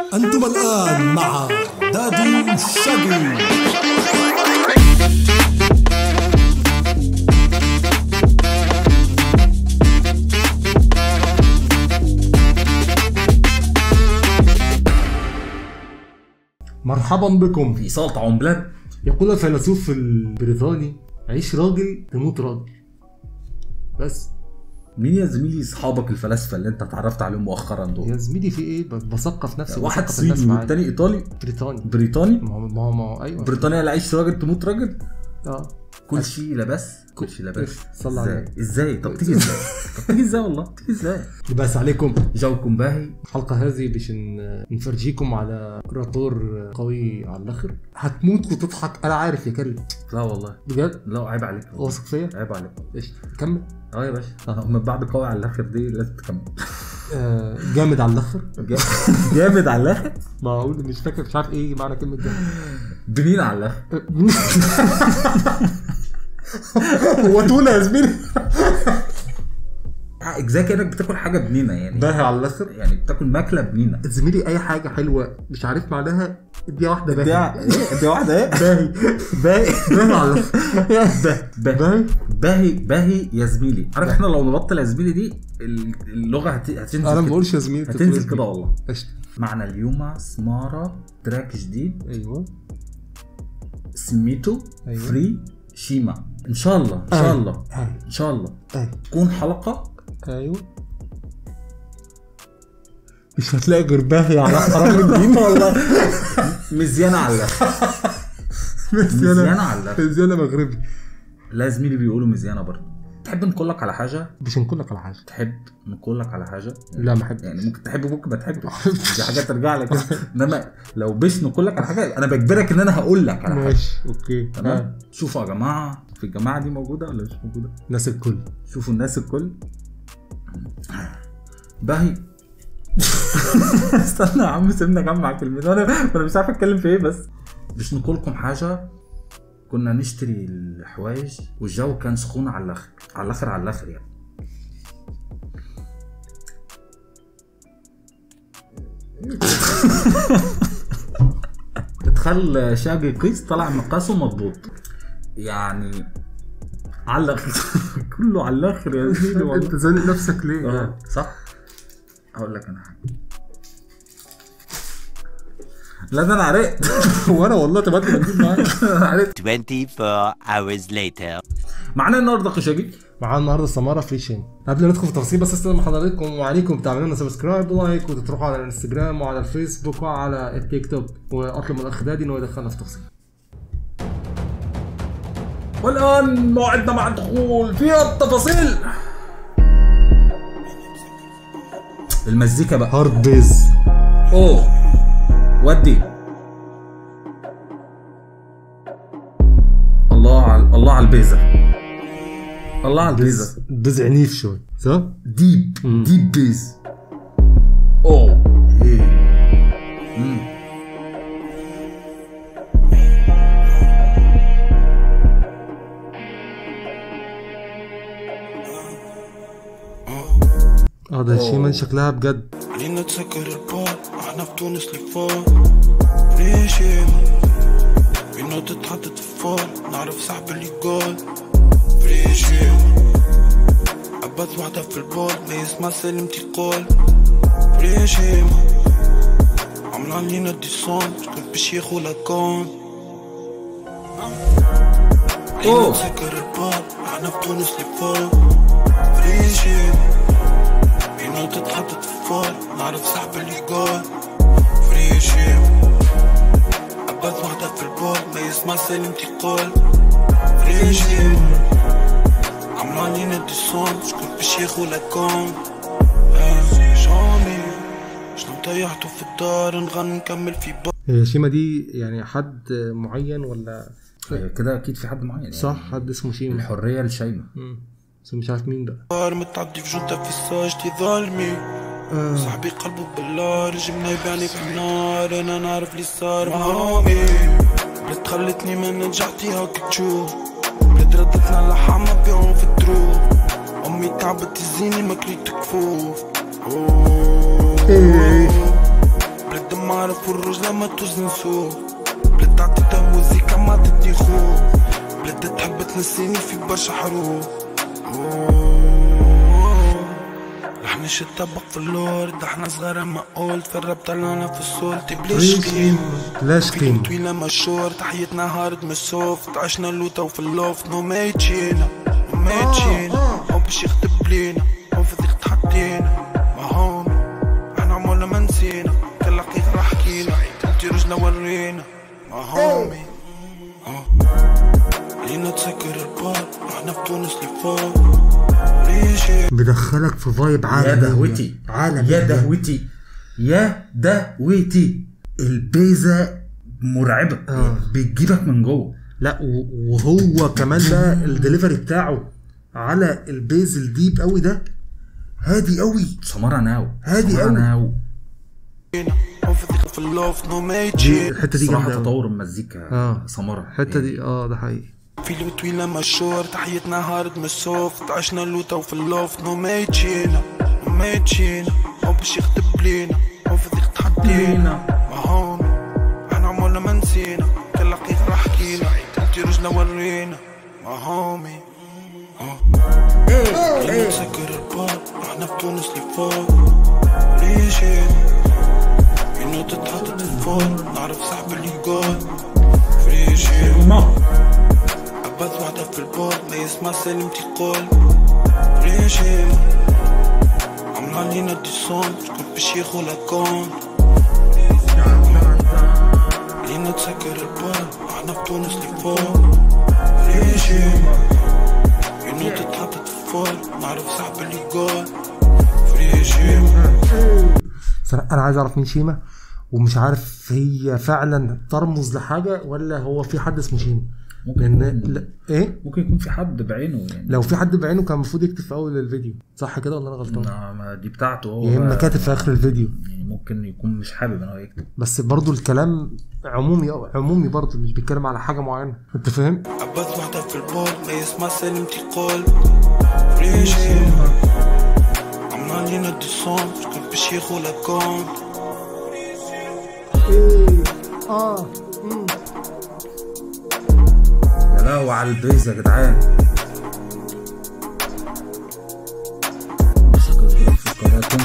أنتم الآن مع دادي شاقي مرحبا بكم في سلطة عملات. يقول الفيلسوف البريطاني عيش راجل تموت راجل. بس. مين يا زميلي اصحابك الفلاسفة اللي انت اتعرفت عليهم مؤخرا يا دول؟ زميلي في إيه؟ بثقف نفسي واحد صيني. والتاني إيطالي؟ بريطاني. بريطاني؟ ما هو- ما هو أيوه. بريطانيا لا عيش راجل تموت راجل؟ آه. كل شيء لبس كل شيء لبس صلى على إزاي؟ طب تيجي إزاي؟ طب تيجي إزاي والله؟ تيجي إزاي؟ بس عليكم. جوكم باهي. الحلقة هذه باش نفرجيكم على رابور قوي على الآخر. هتموت وتضحك. أنا عارف يا كلب لا والله. بجد؟ لا عيب عليك. واثق فيا؟ عيب عليك. إيش؟ كمل. آه يا باشا. من بعد قوي على الآخر دي لازم تكمل. آه جامد على الآخر. جامد- على الآخر؟ معقول؟ مش فاكر مش عارف إيه معنى كلمة جامد. بنين على الآخر. هو تونة يا زميلي. اجزاء كأنك بتاكل حاجة بنينة يعني. باهي على الآخر يعني بتاكل ماكلة بنينة. زميلي أي حاجة حلوة مش عارف معناها اديها واحدة باهي. دي دي واحدة إيه؟ باهي. باهي. باهي على الآخر باهي. باهي. باهي. يا زميلي. عارف إحنا لو نبطل يا زميلي دي اللغة هت- هتنزل أنا ما. بقولش يا زميلي هتنزل كده. والله. معنا اليوم سمارة تراك جديد. أيوه. سميته أيوة. فري شيما. إن شاء الله إن شاء أيوة. الله أيوة. إن شاء الله. أيوه تكون حلقة؟ أيوه. مش هتلاقي غير باهي على حرام الدين. والله. مزيانة على الآخر مزيانة. على الآخر مزيانة مغربي. لا زميلي بيقولوا مزيانة برضه. تحب نقول لك على حاجة؟ مش هنقول لك على حاجة. تحب نقول لك على حاجة؟ لا ما أحبش. يعني ممكن تحب ممكن ما تحبش. دي حاجة ترجع لك. إنما لو بش نقول لك على حاجة أنا بجبرك إن أنا هقول لك على حاجة. ماشي أوكي. تمام؟ آه. شوفوا يا جماعة. في الجماعة دي موجودة ولا مش موجودة؟ ناس الكل. شوفوا الناس الكل. باهي. استنى يا عم سيبنا أجمع كلمتين. أنا أنا مش عارف أتكلم في إيه بس مش نقول لكم حاجة. كنا نشتري الحوايج والجو كان سخون على الآخر على الأخر على الأخر يعني. ادخل شاقي قيس طلع مقاسه مضبوط. يعني علق كله على الآخر يا زميلي والله. انت زانق نفسك ليه؟ آه. صح؟ هقول لك أنا حاجة. لا ده أنا عرقت. وأنا والله انت بتجيب معايا أنا عرقت. 24 hours later. معانا النهارده شاجي معانا النهارده سمارة free شيما قبل ما ندخل في التفاصيل بس استأذن حضراتكم وعليكم. تعملوا لنا subscribe و like وتروحوا على الانستجرام وعلى الفيسبوك وعلى التيك توك. وأطلب من الأخ دادي انه يدخلنا في تفاصيل. والآن موعدنا مع الدخول في التفاصيل. المزيكا بقى. hard bass أوه. ودي. الله على الله على البيزه الله على البيزه بيز عنيف شوي صح؟ deep. deep bass ده شيمان شكلها بجد. علينا تسكر البار إحنا في تونس لفار فريشي فينا تتحدد في فار نعرف صاحب اللي قال فريشي عبت وحدة في البول. ما يسمع سلمتي قول. فريشي عمل علينا ديسون. شكون باش ياخو لاكون علينا. تسكر البار إحنا في تونس لفار فريشي فينا تتحدد في فار نعرف صاحب اللي قال فريشي عبت وحدة في البول ما يسمع سلمتي قول فريشي عملوا علينا ديسون شكون باش ياخو لاكون آه، شامي شنو طيحتو في الدار نغني نكمل في بار هي شيما دي يعني حد معين ولا؟ أيوة كده أكيد في حد معين. يعني. صح حد اسمه شيما. الحرية الشايمه مم. بس مش عارف مين بقى. متعدي في جنطة في ساجتي ظالمي. آه. صاحبي قلبه بالنار جبنا يبيعني في النار. أنا نعرف لي صار معامي بلاد خلتني ما نجحتي هاك تشوف بلاد ردتنا اللحامة بيهم في الدروب. أمي تعبت تزيني ما كليت كفوف أوه. بلاد دمها الروج لما توزن سوق بلاد تعطيتها موزيكا ما تدي خوف بلاد تحب تنسيني في برشا حروف لحن الشتبق في اللورد إحنا صغار ما قلت في الراب طلعنا في الصوت بليش قيم لاش فيلم قيمة طويلة مشهور تحيتنا هارد مش سوفت عشنا اللوطة وفي اللوفت نو ما يتشينا ما يتشينا هو باش يخطب لينا هو في ضيق تحدينا ما هون إحنا عمرنا ما نسينا. كل دقيقة راح حكينا انتي رجلة ورينا ما هومي آه. لينا تسكر البار إحنا في تونس بدخلك في فايب يا عالمي دهوتي. عالمي يا دهوتي. يا دهوتي. البيزا مرعبة. آه. بتجيبك من جوه. لا وهو كمان بقى الدليفري بتاعه على البيز الديب قوي ده. هادي قوي. سمارة ناو. هادي سمارة أوي. ناو. الحتة دي جامدة قوي. تطور المزيكا. آه. سمارة. الحتة دي آه ده حقيقي. فيلم طويلة مشهور تحيتنا هارد مش سوفت عشنا اللوطة وفي اللوفت نو ما يتشينا نو ما يتشينا هو باش يخطب لينا هو في ضيق تحدينا ما هون إحنا عمرنا ما نسينا. كل دقيقة راح حكينا انتي رجلة ورينا. ما هومي. لما نسكر الباب إحنا في تونس في في الفول نعرف صاحب اللي قال فريشي عباس وحدة في البول ما يسمع سلمتي قول ريجيم. عمنا لينا دي صون شكون باش ياخو لاكون لينا تسكر البول إحنا في تونس اللي فوق free شيما. ينوت اتحطت في الفول نعرف صاحب اللي قول free شيما صراحة أنا عايز أعرف مين شيما ومش عارف هي فعلا ترمز لحاجة ولا هو في حد اسمه شيما ممكن لأن يكون- لا إيه؟ ممكن يكون في حد بعينه يعني. لو في حد بعينه كان المفروض يكتب في أول الفيديو. صح كده ولا أنا غلطان؟ ما دي بتاعته هو يا إما. كاتب في آخر الفيديو. يعني ممكن يكون مش حابب إن هو يكتب. بس برضو الكلام عمومي عمومي برضو مش بيتكلم على حاجة معينة. أنت فاهم؟ عباس في البول ما يسمع سلمتي قول دي صون شكون باش ياخو لاكون آه يا لهوي على البيز يا جدعان.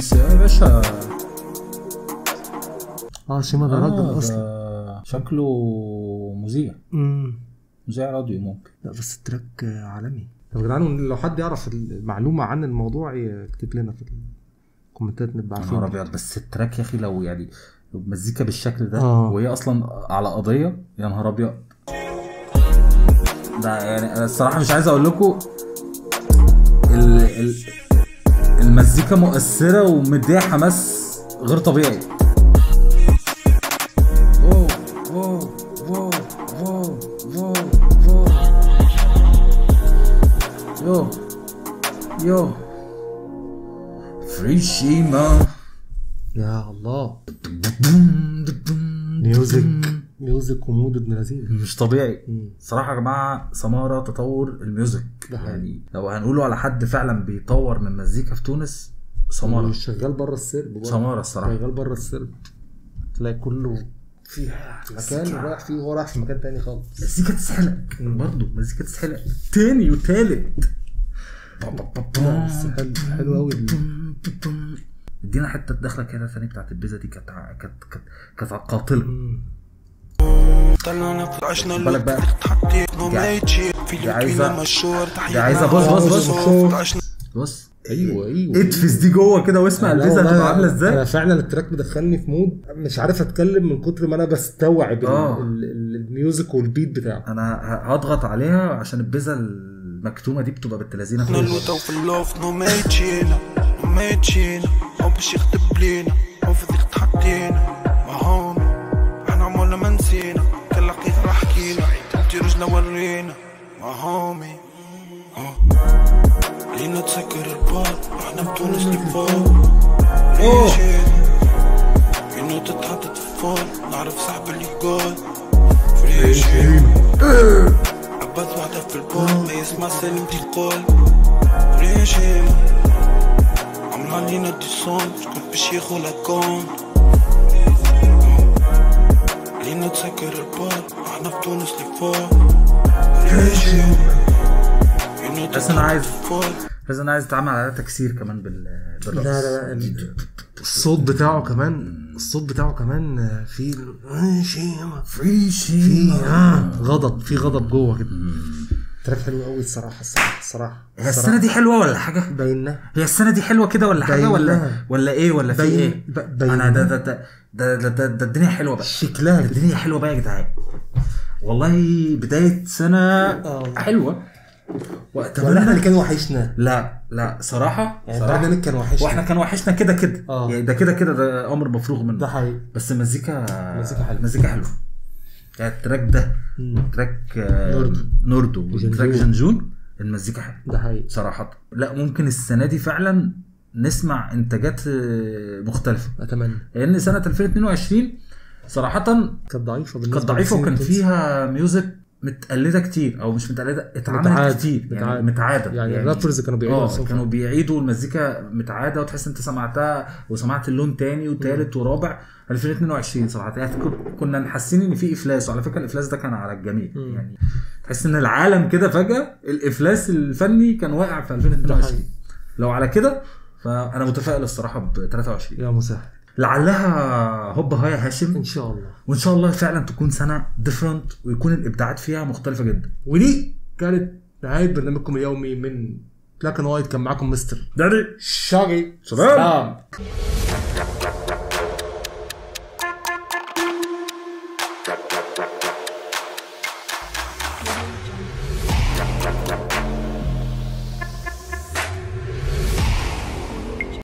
في يا باشا. آه شيما ده آه، راجل أصلا ده شكله مذيع. امم مذيع راديو ممكن. لا بس ال track عالمي. طب يا جدعان لو حد يعرف المعلومة عن الموضوع يكتب لنا في الكومنتات نبقى يا نهار عارفين. أبيض بس ال track يا أخي لو يعني مزيكا بالشكل ده آه. وهي أصلا على قضية يا نهار أبيض. ده يعني أنا الصراحه مش عايز أقول لكم ال ال المزيكا مؤثره ومديها حماس غير طبيعي wow wow wow wow wow wow yo yo free شيما يا الله music music و mood ابن لذيذ. مش طبيعي. مم. صراحة يا جماعة سمارة تطور ال music. يعني لو هنقوله على حد فعلا بيطور من مزيكا في تونس سمارة. شغال بره السرب برضه. سمارة الصراحة. شغال بره السرب. تلاقي كله في مكان رايح فيه وهو رايح في مكان تاني خالص. مزيكا تسحلك. مم. برضه مزيكا تسحلك. تاني وتالت. حلو قوي ادينا حتة دخلة كده ثانية بتاعت البيزا دي كانت كانت كانت قاتلة طلعنا في عشنا بالك بقى. دي دي بص بص بص بص. بص أيوه أيوه اتفز دي جوه كده واسمع والله هتبقى عاملة أنا إزاي فعلا ال track مدخلني في mood مش عارف أتكلم من كتر ما أنا بستوعب آه. ال- ال- ال music وال beat بتاعه أنا هضغط عليها عشان ال bass المكتومة دي بتبقى إحنا فوق. رجلة ورينا ما هومي. لينا تسكر الباب إحنا بتونس لفوق نوتة اتحطت في الفول نعرف صاحب اللي قول فريشي عباس وحدة في البول ما يسمع سلمتي قول ريجيم عمنا لينا دي صون شكون باش ياخو لاكون حاسس ان إحنا في تونس بس أنا عايز بس أنا عايز اتعامل على تكسير كمان بال بالرقص. لا لا لا الصوت بتاعه كمان الصوت بتاعه كمان آه، في في شيء غضب في غضب جوه كده. تراك حلو قوي الصراحة الصراحة الصراحة. هي السنة دي حلوة ولا حاجة؟ باينة. هي السنة دي حلوة كده ولا حاجة ولا ولا إيه ولا في إيه؟ أنا ده ده ده ده الدنيا حلوة بقى. شكلها الدنيا حلوة بقى يا جدعان. والله بداية سنة آه. حلوة. ولا إحنا واتمنى اللي كان وحشنا. لا لا صراحة يعني صراحة. كان وحشنا. وإحنا كان وحشنا كده كده. آه. يعني ده كده كده ده أمر مفروغ منه. ده حقيقي. بس المزيكا مزيكا حلوة. مزيكا حلوة. يعني ال track ده. track آه، نوردو. نوردو وجنجون. و track جنجون المزيكا حلوة. ده حقيقي. صراحة. لا ممكن السنة دي فعلا نسمع إنتاجات آه، مختلفة. أتمنى. لأن سنة 2022 صراحة كانت ضعيفة كانت ضعيفة وكان فيها music متقلدة كتير أو مش متقلدة اتعملت متعاد. كتير يعني متعاد. متعادة. يعني ال rappers كانوا بيعيدوا آه كانوا بيعيدوا المزيكا متعادة وتحس أنت سمعتها وسمعت اللون تاني وتالت ورابع. 2022 صراحة. يعني كن- كنا حاسين إن في إفلاس وعلى فكرة الإفلاس ده كان على الجميع. يعني تحس إن العالم كده فجأة الإفلاس الفني كان واقع في ده 2022 حقيقي. لو على كده فأنا متفائل الصراحة ب 23 يا مسهل. لعلها هوب هاي هاشم. إن شاء الله. وإن شاء الله فعلا تكون سنة different ويكون الإبداعات فيها مختلفة جدا. ودي كانت نهاية برنامجكم اليومي من Black and White كان معاكم mister Daddy. Shaggy سلام. سلام.